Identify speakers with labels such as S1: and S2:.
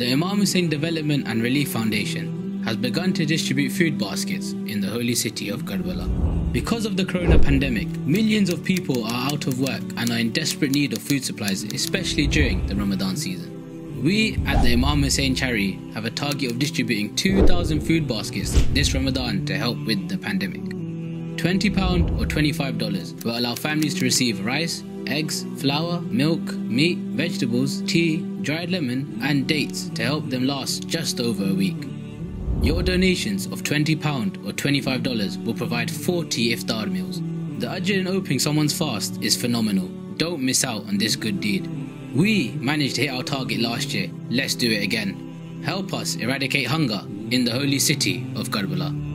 S1: The Imam Hussein Development and Relief Foundation has begun to distribute food baskets in the holy city of Karbala. Because of the corona pandemic, millions of people are out of work and are in desperate need of food supplies, especially during the Ramadan season. We at the Imam Hussein Charity have a target of distributing 2,000 food baskets this Ramadan to help with the pandemic. £20 or $25 will allow families to receive rice, eggs, flour, milk, meat, vegetables, tea, dried lemon, and dates to help them last just over a week. Your donations of £20 or $25 will provide 40 iftar meals. The ajr in opening someone's fast is phenomenal. Don't miss out on this good deed. We managed to hit our target last year. Let's do it again. Help us eradicate hunger in the holy city of Karbala.